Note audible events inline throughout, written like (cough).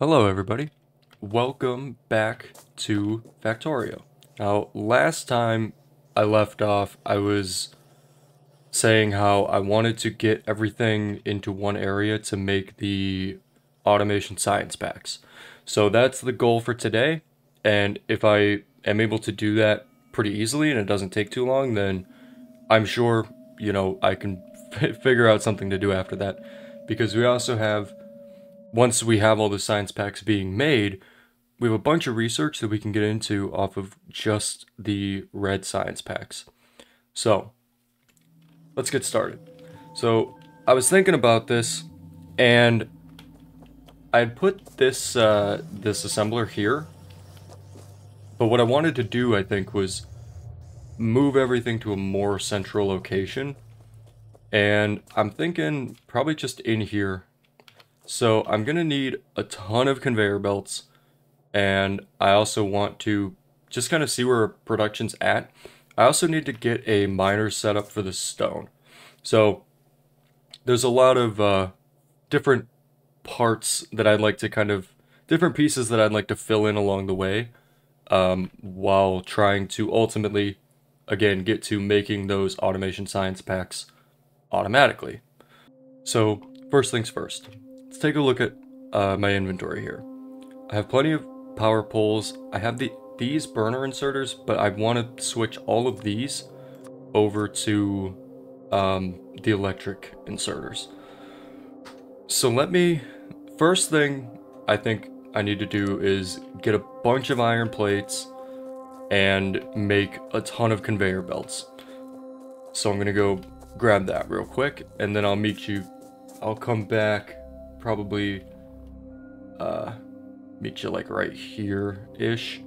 Hello everybody. Welcome back to Factorio. Now, last time I left off, I was saying how I wanted to get everything into one area to make the automation science packs. So that's the goal for today, and if I am able to do that pretty easily and it doesn't take too long, then I'm sure, you know, I can (laughs) figure out something to do after that. Because we also have once we have all the science packs being made, we have a bunch of research that we can get into off of just the red science packs. So, let's get started. So, I was thinking about this, and I had put this uh, this assembler here, but what I wanted to do, I think, was move everything to a more central location. And I'm thinking probably just in here so I'm going to need a ton of conveyor belts and I also want to just kind of see where production's at. I also need to get a miner set up for the stone. So there's a lot of uh, different parts that I'd like to kind of, different pieces that I'd like to fill in along the way um, while trying to ultimately, again, get to making those automation science packs automatically. So first things first take a look at uh, my inventory here. I have plenty of power poles. I have the these burner inserters, but I want to switch all of these over to um, the electric inserters. So let me, first thing I think I need to do is get a bunch of iron plates and make a ton of conveyor belts. So I'm gonna go grab that real quick and then I'll meet you, I'll come back probably uh, meet you like right here-ish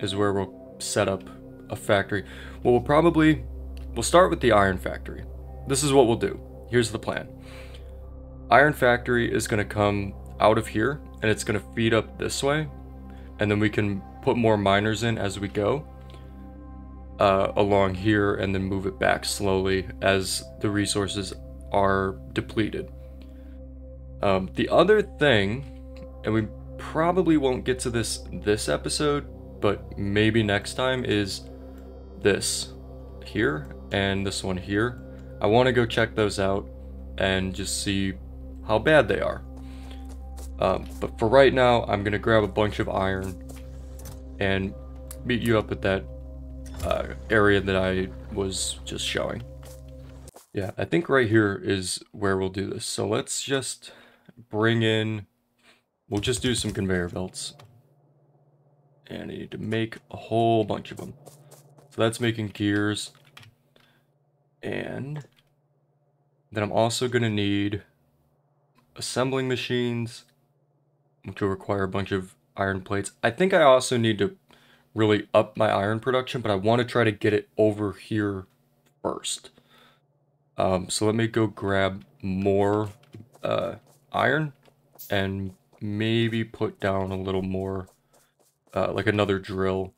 is where we'll set up a factory. Well, we'll probably, we'll start with the iron factory. This is what we'll do. Here's the plan. Iron factory is going to come out of here and it's going to feed up this way. And then we can put more miners in as we go uh, along here and then move it back slowly as the resources are depleted. Um, the other thing, and we probably won't get to this this episode, but maybe next time, is this here and this one here. I want to go check those out and just see how bad they are. Um, but for right now, I'm going to grab a bunch of iron and meet you up at that uh, area that I was just showing. Yeah, I think right here is where we'll do this. So let's just bring in, we'll just do some conveyor belts. And I need to make a whole bunch of them. So that's making gears. And then I'm also going to need assembling machines, which will require a bunch of iron plates. I think I also need to really up my iron production, but I want to try to get it over here first. Um, so let me go grab more uh, iron and maybe put down a little more, uh, like another drill.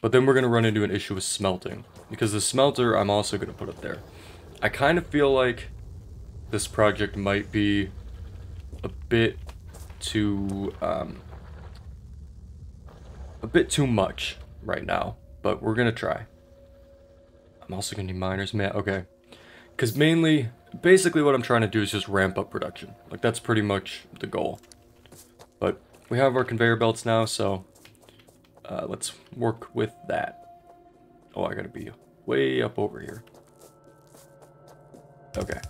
But then we're going to run into an issue with smelting, because the smelter I'm also going to put up there. I kind of feel like this project might be a bit too, um, a bit too much right now, but we're going to try. I'm also going to need miners, man. Okay. Because mainly, basically what I'm trying to do is just ramp up production. Like, that's pretty much the goal. But we have our conveyor belts now, so uh, let's work with that. Oh, I gotta be way up over here. Okay.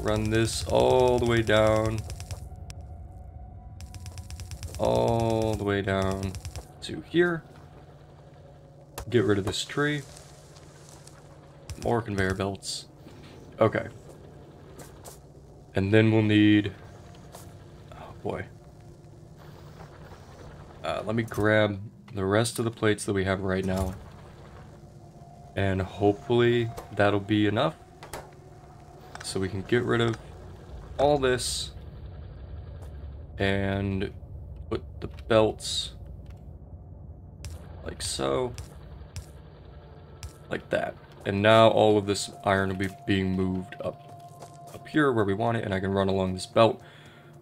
Run this all the way down. All the way down to here. Get rid of this tree. More conveyor belts. Okay. And then we'll need... Oh, boy. Uh, let me grab the rest of the plates that we have right now. And hopefully that'll be enough. So we can get rid of all this. And put the belts like so. Like that. And now all of this iron will be being moved up, up here where we want it, and I can run along this belt,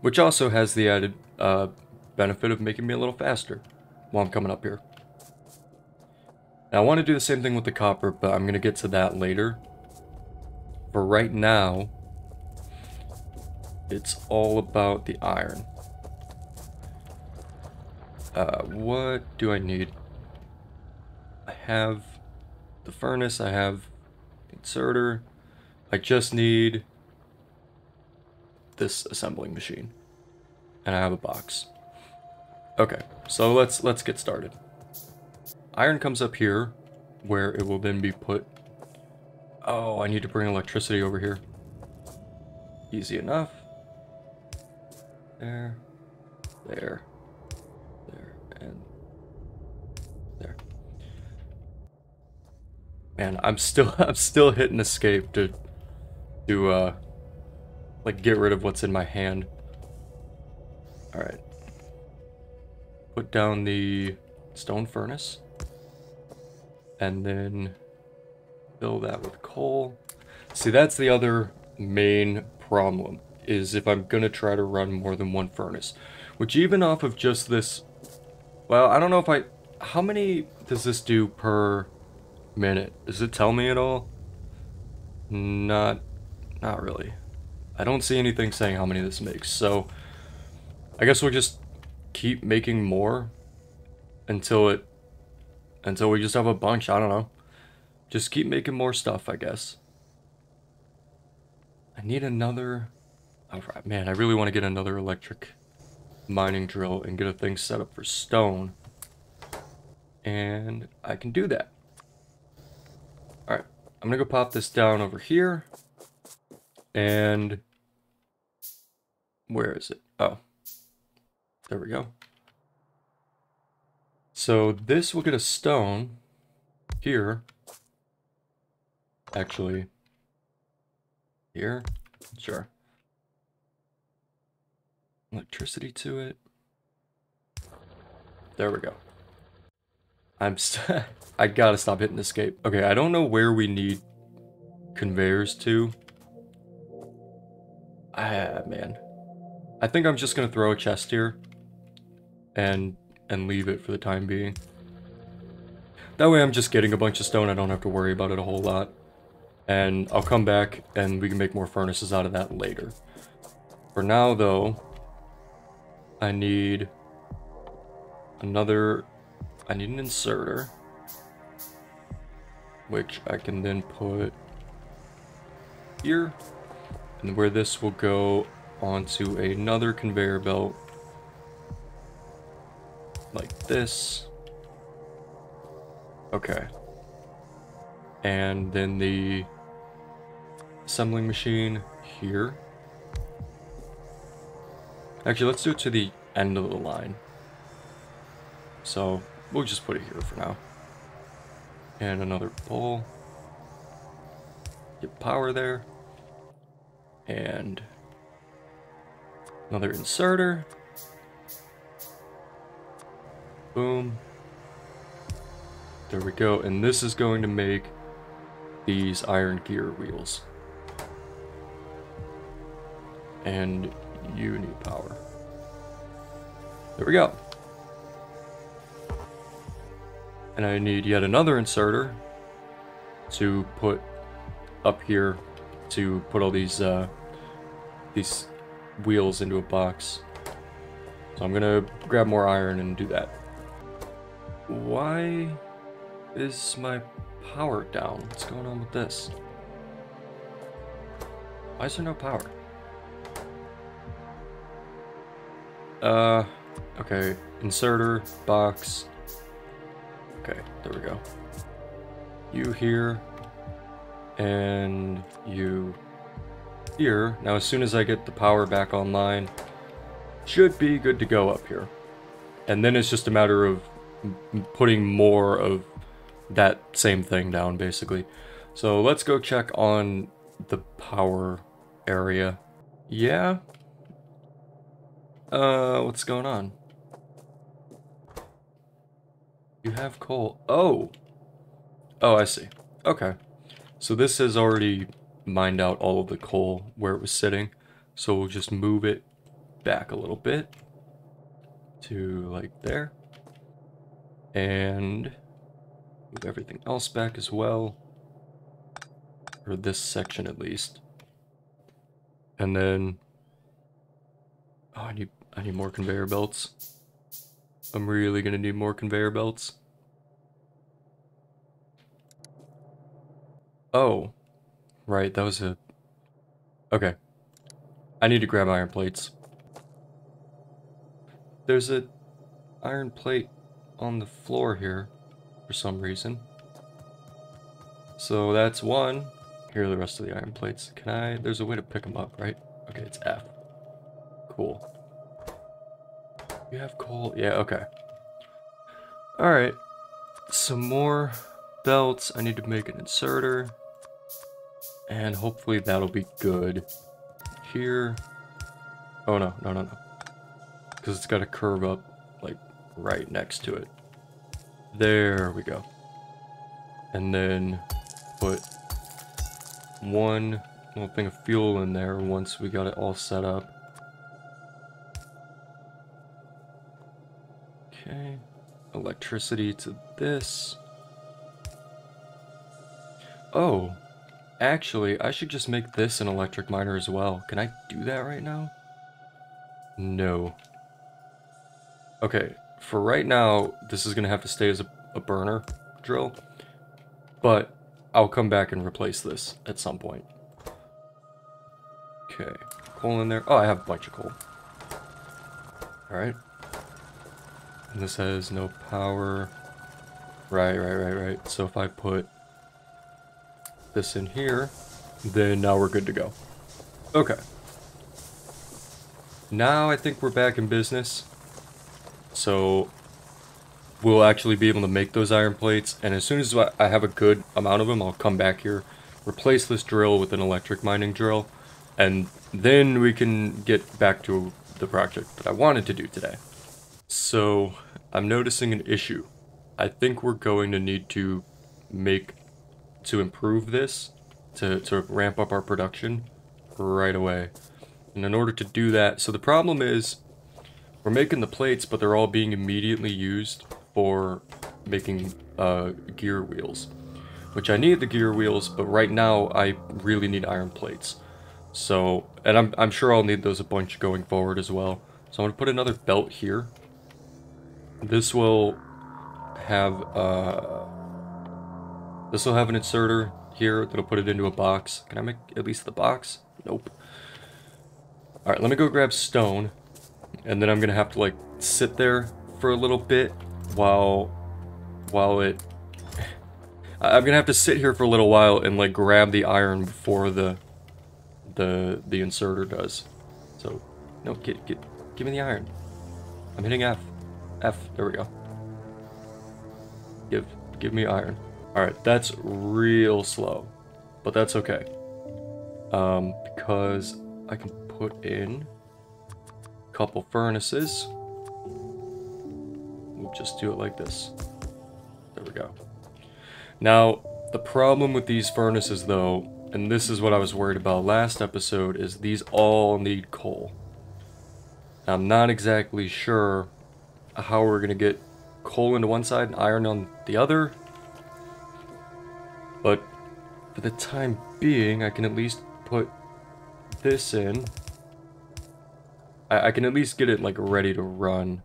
Which also has the added uh, benefit of making me a little faster while I'm coming up here. Now I want to do the same thing with the copper, but I'm going to get to that later. For right now, it's all about the iron. Uh, what do I need? I have the furnace, I have inserter. I just need this assembling machine. And I have a box. Okay, so let's let's get started. Iron comes up here, where it will then be put... Oh, I need to bring electricity over here. Easy enough. There. There. There. And... Man, I'm still (laughs) I'm still hitting escape to to uh like get rid of what's in my hand. Alright. Put down the stone furnace. And then fill that with coal. See, that's the other main problem, is if I'm gonna try to run more than one furnace. Which even off of just this... Well, I don't know if I... How many does this do per minute? Does it tell me at all? Not... Not really. I don't see anything saying how many this makes, so... I guess we'll just keep making more until it... Until we just have a bunch, I don't know. Just keep making more stuff, I guess. I need another... Oh, man, I really want to get another electric mining drill and get a thing set up for stone. And I can do that. Alright, I'm going to go pop this down over here. And where is it? Oh, there we go. So this will get a stone here. Actually, here, sure. Electricity to it. There we go. I'm st (laughs) I gotta stop hitting escape. Okay, I don't know where we need conveyors to. Ah, man. I think I'm just gonna throw a chest here and and leave it for the time being. That way I'm just getting a bunch of stone, I don't have to worry about it a whole lot. And I'll come back and we can make more furnaces out of that later. For now though, I need another, I need an inserter. Which I can then put here. And where this will go onto another conveyor belt like this. Okay. And then the assembling machine here. Actually, let's do it to the end of the line. So, we'll just put it here for now. And another pole. Get power there. And another inserter. Boom. There we go. And this is going to make these iron gear wheels. And you need power. There we go. And I need yet another inserter to put up here to put all these uh, these wheels into a box. So I'm gonna grab more iron and do that. Why is my power down? What's going on with this? Why is there no power? Uh, okay. Inserter, box. Okay, there we go. You here, and you here. Now, as soon as I get the power back online, should be good to go up here. And then it's just a matter of putting more of that same thing down, basically. So let's go check on the power area. Yeah. Uh, what's going on? You have coal. Oh. Oh, I see. Okay. So this has already mined out all of the coal where it was sitting. So we'll just move it back a little bit to like there. And move everything else back as well. Or this section at least. And then oh, I need I need more conveyor belts. I'm really gonna need more conveyor belts. Oh. Right, that was a Okay. I need to grab iron plates. There's a iron plate on the floor here for some reason. So that's one. Here are the rest of the iron plates. Can I... There's a way to pick them up, right? Okay, it's F. Cool. You have coal? Yeah, okay. Alright. Some more belts. I need to make an inserter. And hopefully that'll be good. Here. Oh, no, no, no, no. Because it's got to curve up, like, right next to it. There we go. And then put one little thing of fuel in there once we got it all set up. Electricity to this. Oh, Actually, I should just make this an electric miner as well. Can I do that right now? No. Okay, for right now, this is going to have to stay as a, a burner drill. But I'll come back and replace this at some point. Okay, coal in there. Oh, I have a bunch of coal. Alright. And this has no power. Right, right, right, right. So if I put this in here, then now we're good to go. Okay. Now I think we're back in business. So we'll actually be able to make those iron plates. And as soon as I have a good amount of them, I'll come back here, replace this drill with an electric mining drill. And then we can get back to the project that I wanted to do today. So I'm noticing an issue. I think we're going to need to make to improve this, to, to ramp up our production right away. And in order to do that, so the problem is we're making the plates, but they're all being immediately used for making uh, gear wheels. Which I need the gear wheels, but right now I really need iron plates. So, and I'm, I'm sure I'll need those a bunch going forward as well. So I'm going to put another belt here. This will have uh, this will have an inserter here that'll put it into a box. Can I make at least the box? Nope. Alright, let me go grab stone. And then I'm gonna have to like sit there for a little bit while while it (laughs) I'm gonna have to sit here for a little while and like grab the iron before the the the inserter does. So no get get give me the iron. I'm hitting F. F, there we go. Give give me iron. Alright, that's real slow. But that's okay. Um, because I can put in a couple furnaces. We'll just do it like this. There we go. Now, the problem with these furnaces though, and this is what I was worried about last episode, is these all need coal. I'm not exactly sure how we're going to get coal into one side and iron on the other. But for the time being, I can at least put this in. I, I can at least get it like ready to run.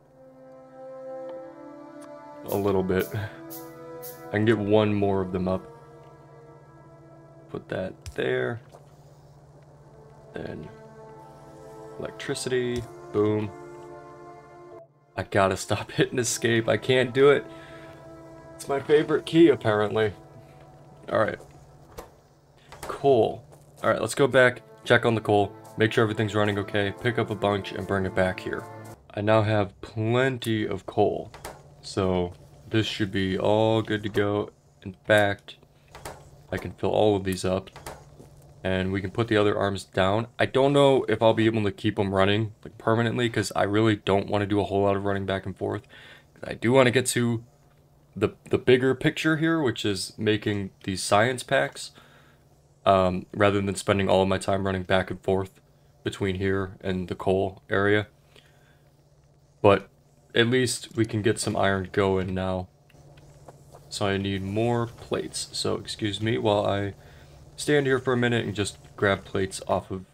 A little bit. I can get one more of them up. Put that there. Then electricity. Boom. I gotta stop (laughs) hitting escape. I can't do it. It's my favorite key, apparently. Alright. Coal. Alright, let's go back, check on the coal, make sure everything's running okay, pick up a bunch, and bring it back here. I now have plenty of coal. So, this should be all good to go. In fact, I can fill all of these up. And we can put the other arms down. I don't know if I'll be able to keep them running like permanently because I really don't want to do a whole lot of running back and forth. I do want to get to the the bigger picture here, which is making these science packs, um, rather than spending all of my time running back and forth between here and the coal area. But at least we can get some iron going now. So I need more plates. So excuse me while I stand here for a minute and just grab plates off of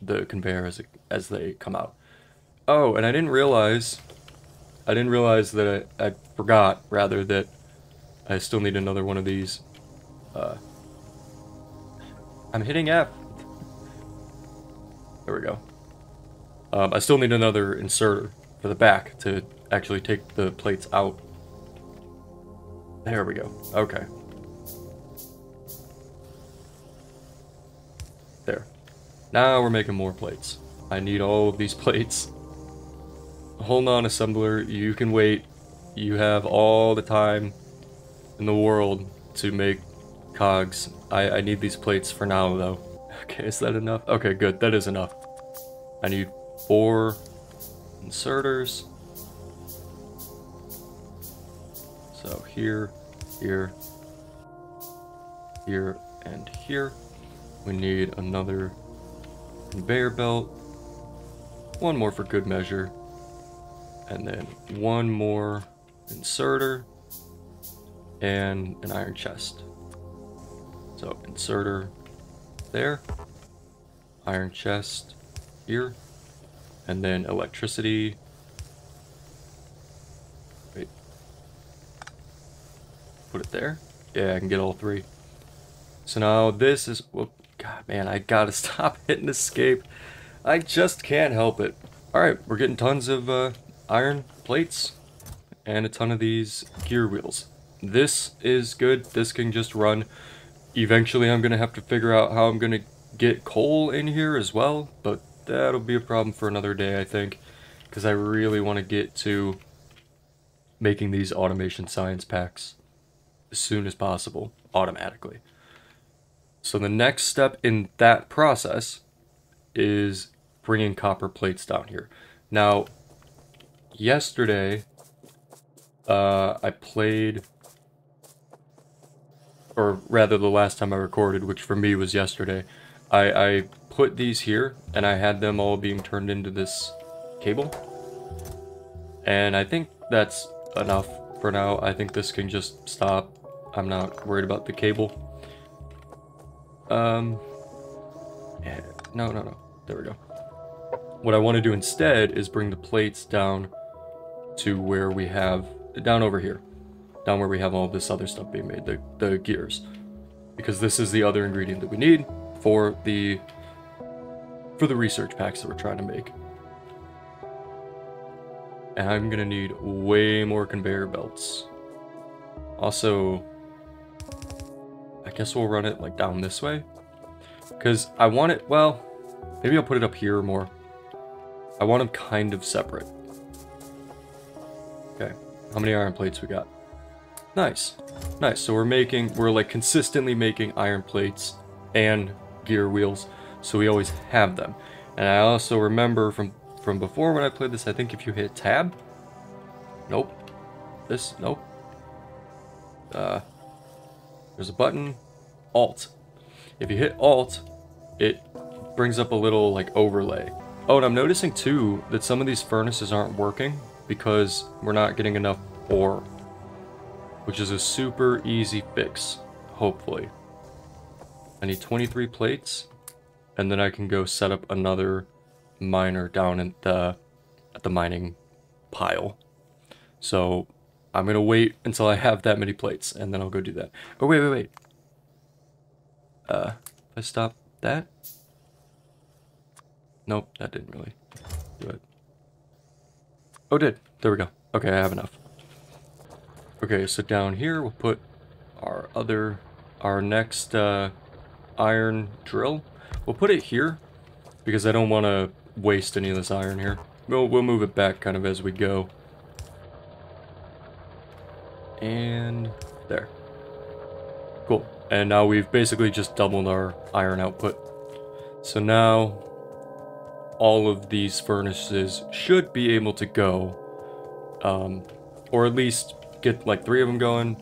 the conveyor as, it, as they come out. Oh, and I didn't realize, I didn't realize that I, I forgot, rather, that I still need another one of these. Uh, I'm hitting F. There we go. Um, I still need another inserter for the back to actually take the plates out. There we go. Okay. Now we're making more plates. I need all of these (laughs) plates. Hold on, assembler. You can wait. You have all the time in the world to make cogs. I, I need these plates for now, though. (laughs) Okay, is that enough? Okay, good. That is enough. I need four inserters. So here, here, here, and here. We need another conveyor belt. One more for good measure. And then one more inserter and an iron chest. So inserter there, iron chest here, and then electricity. Wait. Put it there. Yeah, I can get all three. So now this is, whoop, God, man, I gotta (laughs) stop hitting escape. I just can't help it. Alright, we're getting tons of uh, iron plates and a ton of these gear wheels. This is good. This can just run. Eventually, I'm going to have to figure out how I'm going to get coal in here as well, but that'll be a problem for another day, I think, because I really want to get to making these automation science packs as soon as possible, automatically. So the next step in that process is bringing copper plates down here. Now, yesterday, uh, I played, or rather the last time I recorded, which for me was yesterday, I, I put these here, and I had them all being turned into this cable. And I think that's enough for now. I think this can just stop. I'm not worried about the cable. Um, yeah, no, no, no. There we go. What I want to do instead is bring the plates down to where we have, down over here. Down where we have all this other stuff being made, the, the gears. Because this is the other ingredient that we need for the, for the research packs that we're trying to make. And I'm gonna need way more conveyor belts. Also, guess we'll run it like down this way. Because I want it, well, maybe I'll put it up here more. I want them kind of separate. Okay, how many iron plates we got? Nice, nice. So we're making, we're like consistently making iron plates and gear wheels, so we always have them. And I also remember from from before when I played this, I think if you hit tab, nope, this, nope. Uh, there's a button, Alt. If you hit Alt, it brings up a little like overlay. Oh, and I'm noticing too that some of these furnaces aren't working because we're not getting enough ore, which is a super easy fix, hopefully. I need 23 plates, and then I can go set up another miner down at the at the mining pile. So I'm gonna wait until I have that many plates, and then I'll go do that. Oh wait, wait, wait. Uh, if I stop that. Nope, that didn't really do it. Oh, did. There we go. Okay, I have enough. Okay, so down here we'll put our other, our next uh, iron drill. We'll put it here because I don't want to waste any of this iron here. We'll, we'll move it back kind of as we go. And there. Cool. And now we've basically just doubled our iron output. So now all of these furnaces should be able to go. Um, or at least get like three of them going.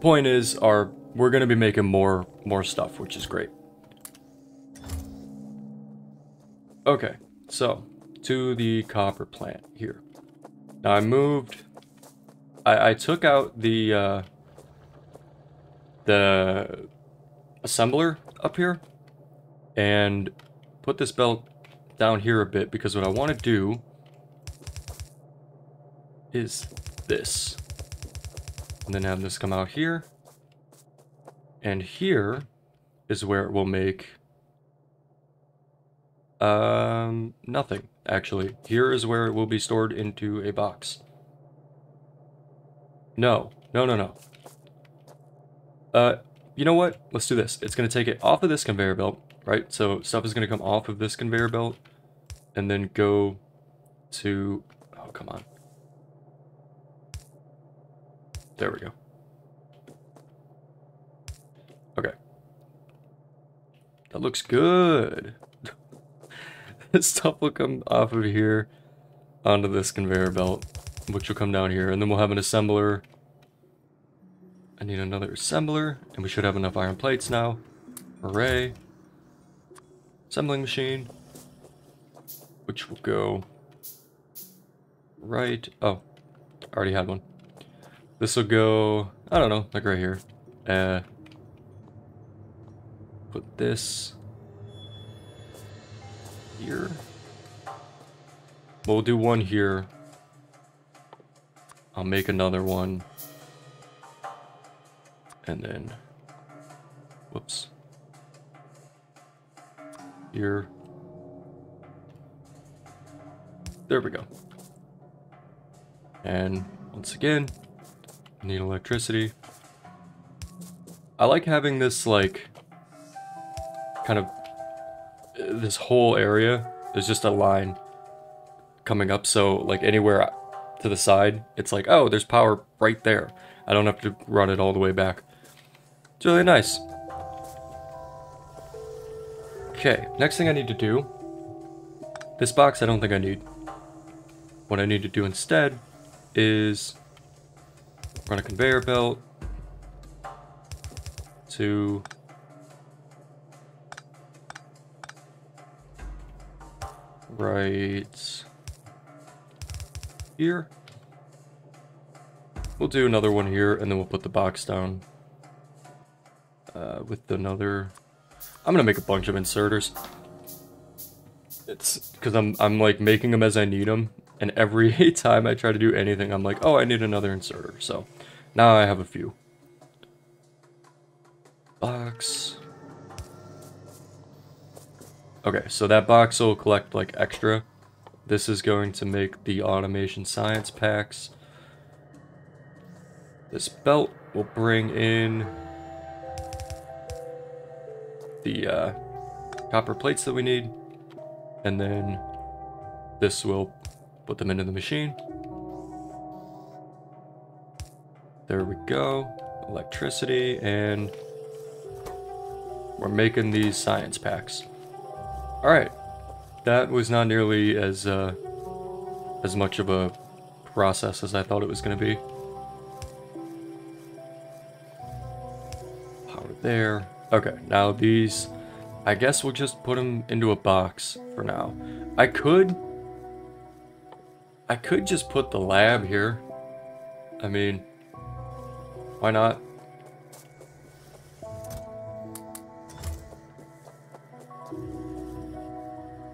Point is, our we're going to be making more more stuff, which is great. Okay, so to the copper plant here. Now I moved, I, I took out the, uh, the assembler up here and put this belt down here a bit because what I want to do is this. And then have this come out here. And here is where it will make um nothing actually. Here is where it will be stored into a box. No. No, no, no. Uh you know what? Let's do this. It's going to take it off of this conveyor belt, right? So stuff is going to come off of this conveyor belt and then go to... Oh, come on. There we go. Okay. That looks good. (laughs) this stuff will come off of here onto this conveyor belt, which will come down here, and then we'll have an assembler I need another assembler, and we should have enough iron plates now. Hooray. Assembling machine. Which will go right... Oh, I already had one. This will go, I don't know, like right here. Uh, put this here. We'll do one here. I'll make another one and then, whoops, here, there we go. And once again, need electricity. I like having this like, kind of, this whole area is just a line coming up, so like anywhere to the side, it's like, oh, there's power right there. I don't have to run it all the way back. It's really nice. Okay, next thing I need to do. This box I don't think I need. What I need to do instead is run a conveyor belt to right here. We'll do another one here and then we'll put the box down uh, with another... I'm gonna make a bunch of inserters. It's because I'm, I'm like making them as I need them. And every (laughs) time I try to do anything, I'm like, oh, I need another inserter. So now I have a few. Box. Okay, so that box will collect like extra. This is going to make the automation science packs. This belt will bring in the uh, copper plates that we need. And then this will put them into the machine. There we go. Electricity and we're making these science packs. All right. That was not nearly as uh, as much of a process as I thought it was going to be. Power there. Okay, now these, I guess we'll just put them into a box for now. I could, I could just put the lab here. I mean, why not?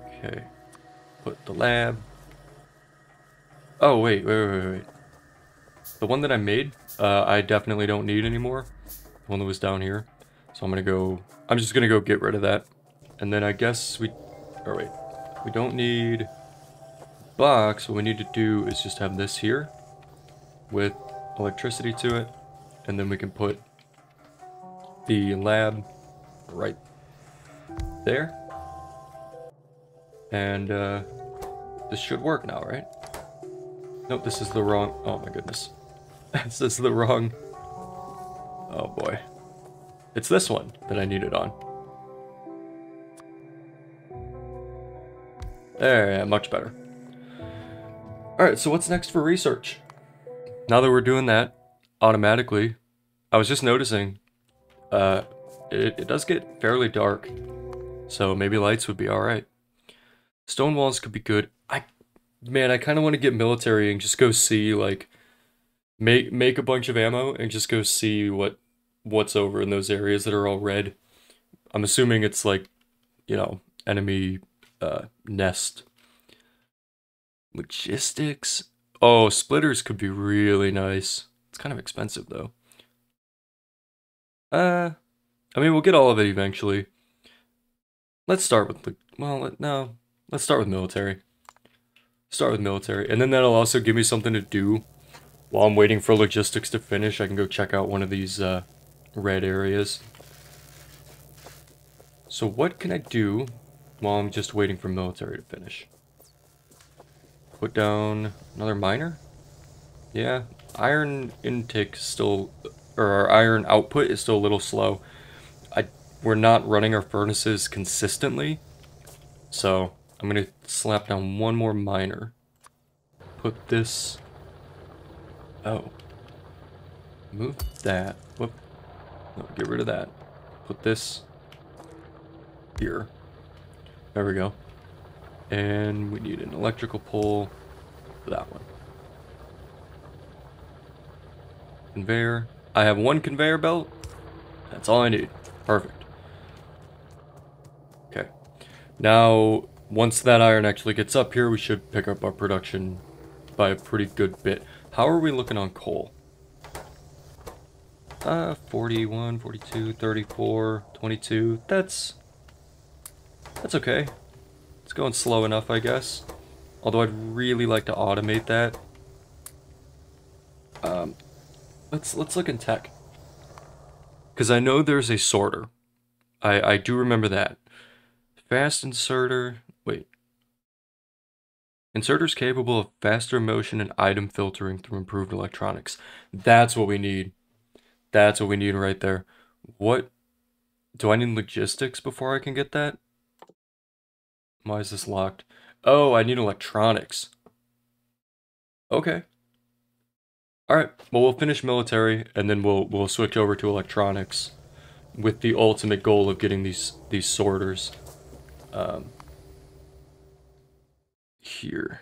Okay, put the lab. Oh, wait, wait, wait, wait. The one that I made, uh, I definitely don't need anymore. The one that was down here. So I'm gonna go, I'm just gonna go get rid of that. And then I guess we, or wait, we don't need box. What we need to do is just have this here with electricity to it. And then we can put the lab right there. And uh, this should work now, right? Nope, this is the wrong, oh my goodness. (laughs) this is the wrong, oh boy. It's this one that I need it on. There, much better. Alright, so what's next for research? Now that we're doing that, automatically, I was just noticing, uh, it, it does get fairly dark. So maybe lights would be alright. Stone walls could be good. I, man, I kind of want to get military and just go see like, make make a bunch of ammo and just go see what what's over in those areas that are all red. I'm assuming it's like, you know, enemy uh, nest. Logistics. Oh, splitters could be really nice. It's kind of expensive though. Uh, I mean, we'll get all of it eventually. Let's start with the, well, no, let's start with military. Start with military, and then that'll also give me something to do while I'm waiting for logistics to finish. I can go check out one of these uh, red areas. So what can I do while I'm just waiting for military to finish? Put down another miner? Yeah, iron intake still, or our iron output is still a little slow. I We're not running our furnaces consistently, so I'm going to slap down one more miner. Put this... Oh. Move that. Whoop. No, get rid of that. Put this here. There we go. And we need an electrical pole for that one. Conveyor. I have one conveyor belt. That's all I need. Perfect. Okay. Now, once that iron actually gets up here, we should pick up our production by a pretty good bit. How are we looking on coal? Uh, 41, 42, 34, 22. That's... That's okay. It's going slow enough, I guess. Although I'd really like to automate that. Um, let's let's look in tech. Because I know there's a sorter. I, I do remember that. Fast inserter. Wait. Inserters capable of faster motion and item filtering through improved electronics. That's what we need. That's what we need right there. What? Do I need logistics before I can get that? Why is this locked? Oh, I need electronics. Okay. Alright, well we'll finish military and then we'll we'll switch over to electronics with the ultimate goal of getting these these sorters um, here.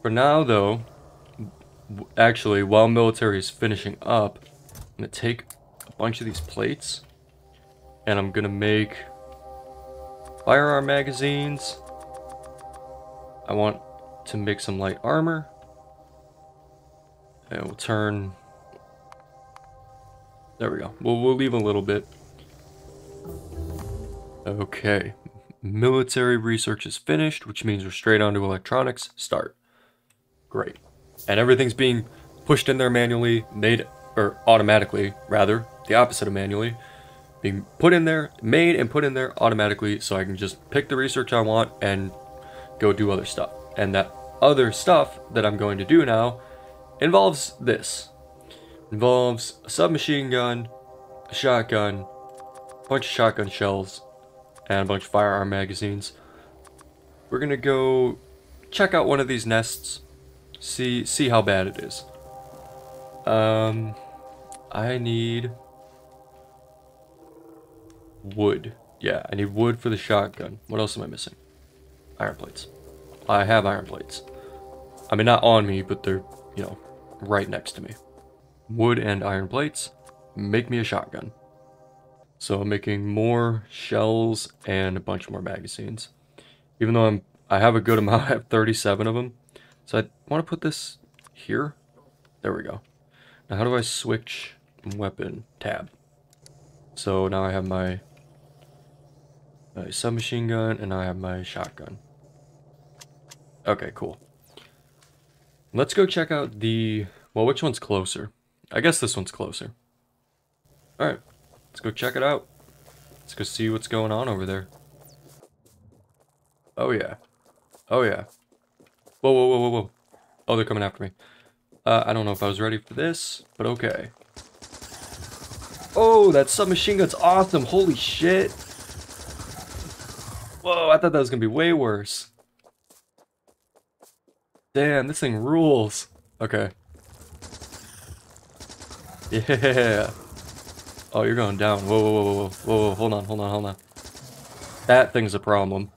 For now though, actually while military is finishing up, I'm gonna take a bunch of these plates and I'm gonna make Firearm magazines. I want to make some light armor. And we'll turn... There we go. We'll, we'll leave a little bit. Okay. Military research is finished, which means we're straight on to electronics. Start. Great. And everything's being pushed in there manually, made, or automatically, rather, the opposite of manually being put in there, made and put in there automatically so I can just pick the research I want and go do other stuff. And that other stuff that I'm going to do now involves this. Involves a submachine gun, a shotgun, a bunch of shotgun shells, and a bunch of firearm magazines. We're gonna go check out one of these nests, see see how bad it is. Um, I need Wood. Yeah, I need wood for the shotgun. What else am I missing? Iron plates. I have iron plates. I mean, not on me, but they're, you know, right next to me. Wood and iron plates make me a shotgun. So I'm making more shells and a bunch more magazines. Even though I'm, I have a good amount, (laughs) I have 37 of them. So I want to put this here. There we go. Now how do I switch weapon tab? So now I have my my submachine gun, and I have my shotgun. Okay, cool. Let's go check out the... Well, which one's closer? I guess this one's closer. Alright, let's go check it out. Let's go see what's going on over there. Oh, yeah. Oh, yeah. Whoa, whoa, whoa, whoa, whoa. Oh, they're coming after me. Uh, I don't know if I was ready for this, but okay. Oh, that submachine gun's awesome. Holy shit. Whoa, I thought that was gonna be way worse. Damn, this thing rules. Okay. Yeah. Oh, you're going down. Whoa, whoa, whoa, whoa, whoa, whoa, hold on, hold on, hold on. That thing's a problem.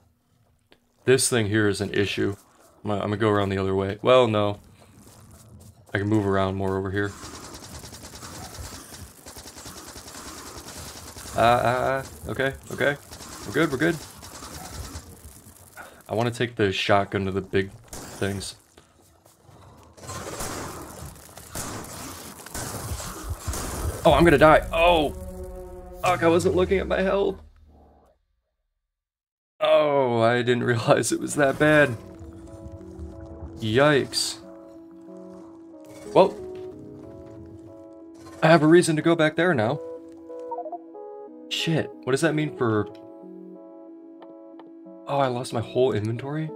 This thing here is an issue. I'm gonna, I'm gonna go around the other way. Well, no. I can move around more over here. Ah, ah, ah. Okay, okay. We're good, we're good. I want to take the shotgun to the big things. Oh, I'm gonna die. Oh! Fuck, I wasn't looking at my health. Oh, I didn't (laughs) realize it was that bad. Yikes. Well, I have a reason to go back there now. Shit, what does that mean for... Oh, I lost my whole inventory?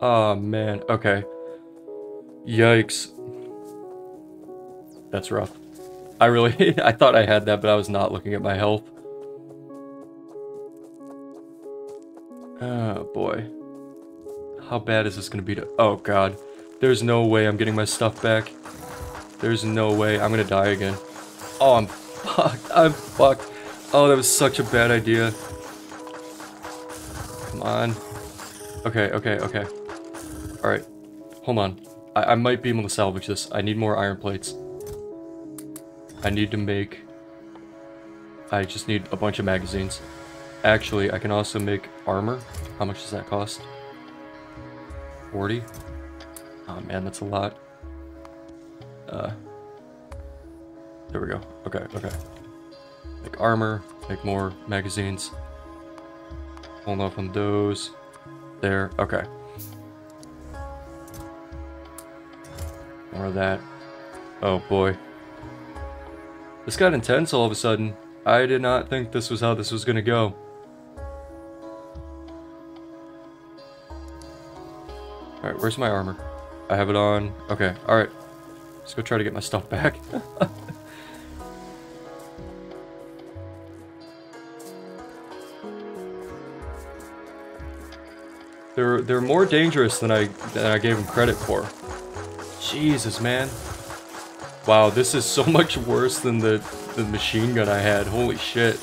Oh, man, okay. Yikes. That's rough. I really, (laughs) I thought I had that, but I was not looking at my health. Oh, boy. How bad is this going to be to... Oh, God. There's no way I'm getting my stuff back. There's no way. I'm going to die again. Oh, I'm fucked. I'm fucked. Oh, that was such a bad idea. Come on. Okay, okay, okay. Alright. Hold on. I, I might be able to salvage this. I need more iron plates. I need to make... I just need a bunch of magazines. Actually, I can also make armor. How much does that cost? 40? Oh man, that's a lot. Uh, there we go. Okay, okay. Make armor, make more magazines. Hold off on those. There, okay. More of that. Oh boy. This got intense all of a sudden. I did not think this was how this was gonna go. Alright, where's my armor? I have it on. Okay, alright. Let's go try to get my stuff back. (laughs) they're they're more dangerous than I than I gave them credit for. Jesus, man. Wow, this is so (laughs) much worse than the, the machine gun I had. Holy shit.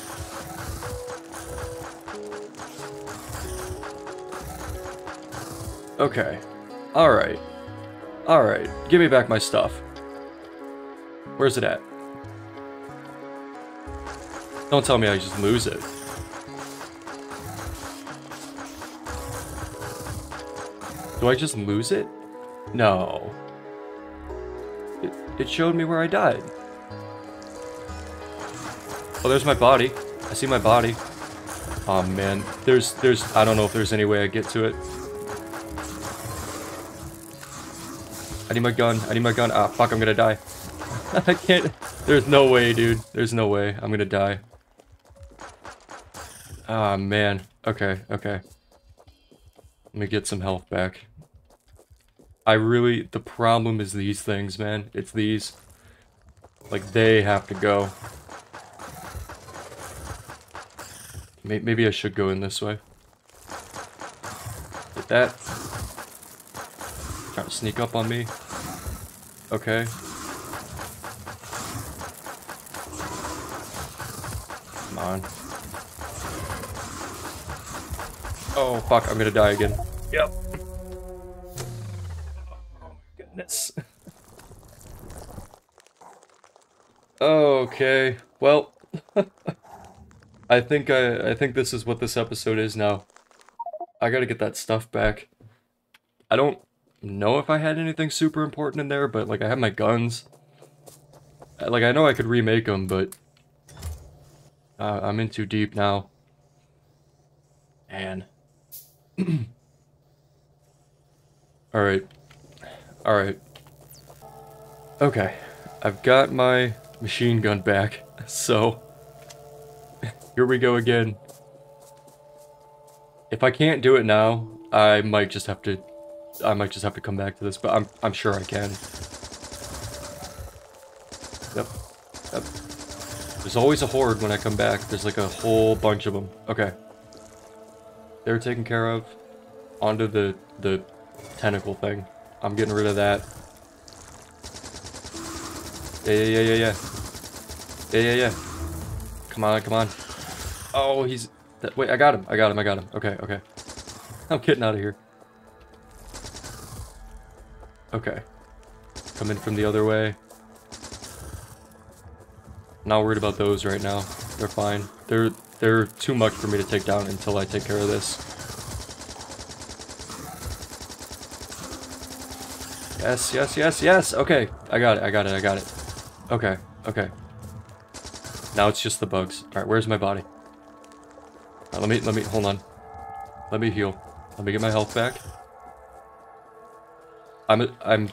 Okay. Alright. Alright. Give me back my stuff. Where's it at? Don't tell me I just lose it. I just lose it? No. It showed me where I died. Oh, there's my body. I see my body. Oh man, there's, there's, I don't know if there's any way I get to it. I need my gun, I need my gun. Ah, fuck, I'm gonna die. (laughs) I can't, there's no way, dude. There's no way, I'm gonna die. Ah, oh, man. Okay, okay. Let me get some health back. I really, the problem is these things, man. It's these. Like, they have to go. Maybe I should go in this way. Get that. Trying to sneak up on me. Okay. Come on. Oh, fuck, I'm gonna die again. Yep. Okay, well, (laughs) I think I I think this is what this episode is now. I gotta get that stuff back. I don't know if I had anything super important in there, but like I have my guns. Like I know I could remake them, but uh, I'm in too deep now. And (clears throat) all right. Alright. Okay. I've got my machine gun back, so... Here we go again. If I can't do it now, I might just have to... I might just have to come back to this, but I'm, I'm sure I can. Yep. Yep. There's always a horde when I come back. There's like a whole bunch of them. Okay. They're taken care of. Onto the, the tentacle thing. I'm getting rid of that. Yeah, yeah, yeah, yeah, yeah. Yeah, yeah, yeah. Come on, come on. Oh, he's... That, wait, I got him. I got him. I got him. Okay, okay. I'm getting out of here. Okay. Come in from the other way. Not worried about those right now. They're fine. They're they're too much for me to take down until I take care of this. Yes, yes, yes, yes. Okay, I got it. I got it. I got it. Okay, okay. Now it's just the bugs. All right, where's my body? Right, let me let me hold on. Let me heal. Let me get my health back. I'm I'm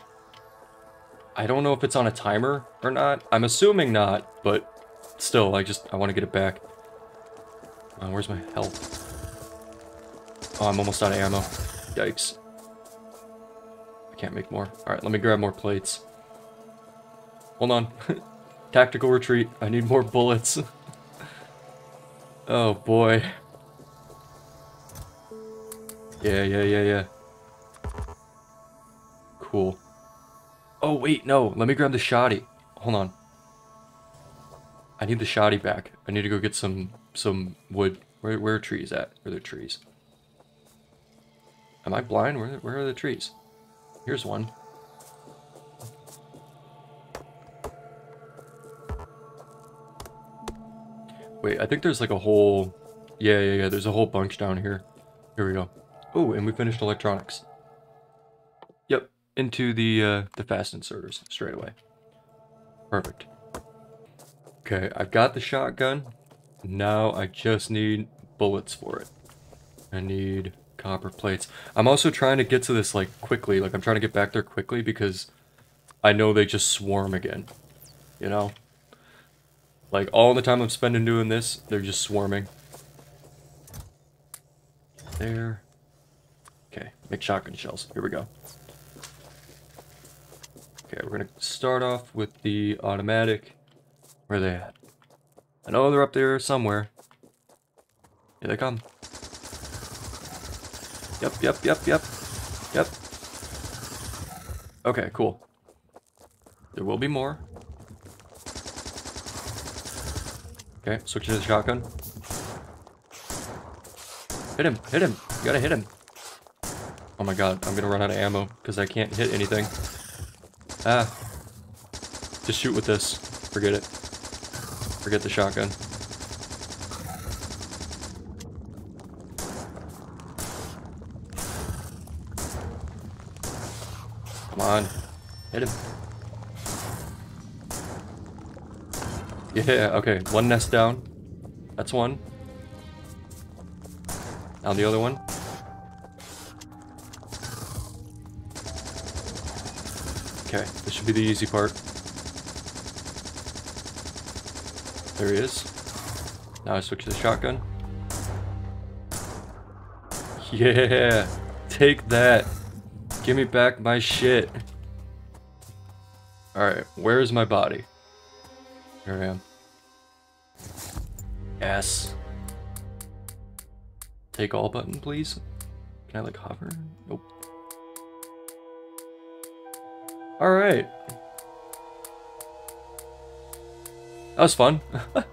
I don't know if it's on a timer or not. I'm assuming not, but still, I just I want to get it back. Uh, where's my health? Oh, I'm almost out of ammo. Yikes. I can't make more. Alright, let me grab more plates. Hold on. (laughs) Tactical retreat. I need more bullets. oh, boy. Yeah, yeah, yeah, yeah. Cool. Oh, wait, no. Let me grab the shoddy. Hold on. I need the shoddy back. I need to go get some some wood. Where, where are trees at? Where are the trees? Am I blind? Where, where are the trees? Here's one. Wait, I think there's like a whole... Yeah, yeah, yeah, there's a whole bunch down here. Here we go. Oh, and we finished electronics. Yep, into the, uh, the fast inserters straight away. Perfect. Okay, I've got the shotgun. Now I just need bullets for it. I need copper plates. I'm also trying to get to this, like, quickly. Like, I'm trying to get back there quickly because I know they just swarm again. You know? Like, all the time I'm spending doing this, they're just swarming. There. Okay, make shotgun shells. Here we go. Okay, we're gonna start off with the automatic. Where are they at? I know they're up there somewhere. Here they come. Yep, yep, yep, yep. Yep. Okay, cool. There will be more. Okay, switch to the shotgun. Hit him, hit him. You gotta hit him. Oh my god, I'm gonna run out of ammo because I can't hit anything. Ah. Just shoot with this. Forget it. Forget the shotgun. Come on. Hit him. Yeah, okay. One nest down. That's one. Now the other one. Okay, this should be the easy part. There he is. Now I switch to the shotgun. Yeah! Take that! Give me back my shit! Alright, where is my body? Here I am. Yes. Take all button, please. Can I like hover? Nope. Alright. That was fun. (laughs)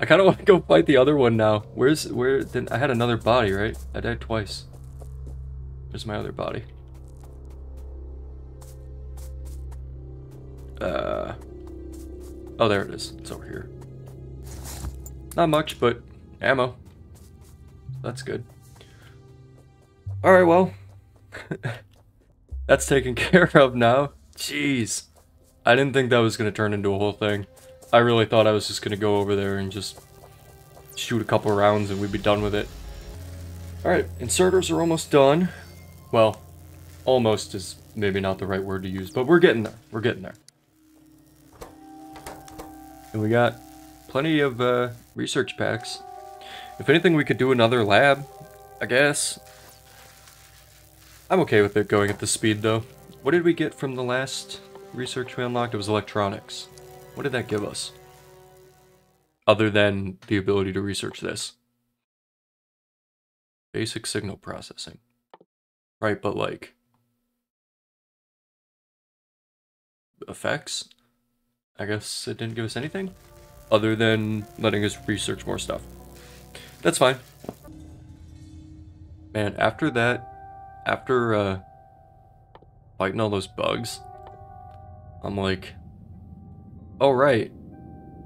I kind of want to go fight the other one now. Where's where? Then I had another body, right? I died twice. Where's my other body? Uh. Oh, there it is. It's over here. Not much, but ammo. That's good. All right, well, (laughs) that's taken (laughs) care of now. Jeez. I didn't think that was going to turn into a whole thing. I really thought I was just going to go over there and just shoot a couple rounds and we'd be done with it. Alright, inserters are almost done. Well, almost is maybe not the right word to use, but we're getting there. We're getting there. And we got plenty of uh, research packs. If anything, we could do another lab, I guess. I'm okay with it going at this speed, though. What did we get from the last research we unlocked? It was electronics. What did that give us? Other than the ability to research this. Basic signal processing. Right, but like... Effects? I guess it didn't give us anything? Other than letting us research more stuff. That's fine. Man, after that, after uh, fighting all those bugs, I'm like, oh right,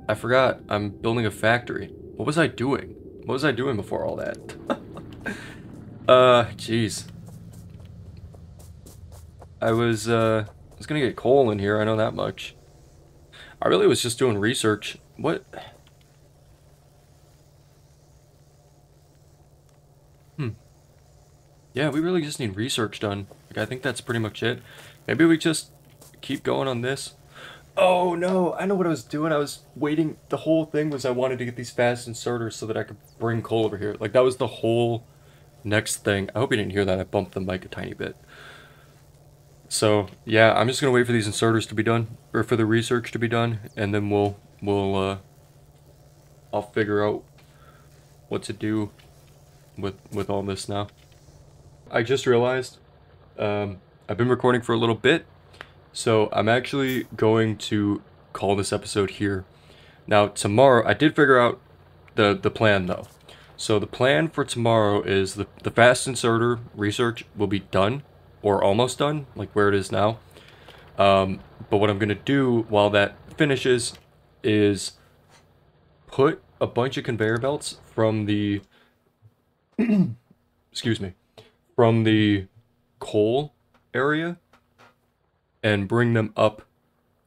I forgot I'm building a factory. What was I doing? What was I doing before all that? (laughs) uh, jeez. I was, uh, I was gonna get coal in here, I know that much. I really was just doing research. What? Hmm. Yeah, we really just need research done. Like, I think that's pretty much it. Maybe we just keep going on this. Oh no, I know what I was doing. I was waiting. The whole thing was I wanted to get these fast inserters so that I could bring coal over here. Like, that was the whole next thing. I hope you didn't hear that. I bumped the mic a tiny bit. So, yeah, I'm just to wait for these inserters to be done, or for the research to be done, and then we'll, we'll, uh, I'll figure out what to do with, with all this now. I just realized, um, I've been recording for a little bit, so I'm actually going to call this episode here. Now, tomorrow, I did figure out the, the plan, though. So the plan for tomorrow is the, the fast inserter research will be done or almost done, like where it is now. Um, but what I'm going to do while that finishes is put a bunch of conveyor belts from the, (clears throat) excuse me, from the coal area and bring them up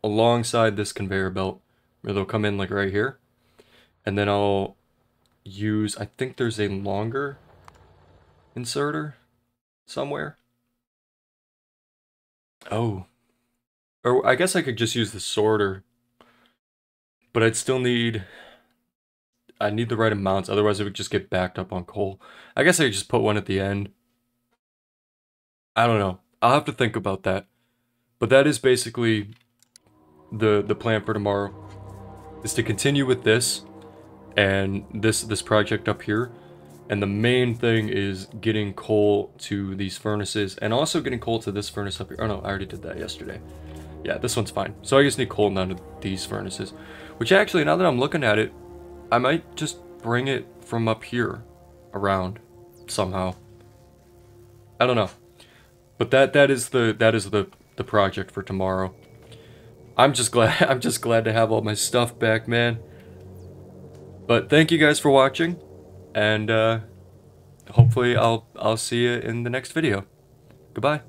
alongside this conveyor belt where they'll come in like right here. And then I'll use, I think there's a longer inserter somewhere. Oh. Or I guess I could just use the sorter. But I'd still need... I need the right amounts, otherwise it would just get backed up on coal. I guess I could just put one at the end. I don't know. I'll have to think about that. But that is basically the the plan for tomorrow. Is to continue with this and this this project up here. And the main thing is getting coal to these furnaces and also getting coal to this furnace up here. Oh no, I already did that yesterday. Yeah, this one's fine. So I just need coal down to these furnaces. Which actually, now that I'm looking at it, I might just bring it from up here around somehow. I don't know. But that that is the that is the the project for tomorrow. I'm just (laughs) glad I'm just glad to have all my stuff back, man. But thank you guys for watching and uh, hopefully I'll I'll see you in the next video. Goodbye.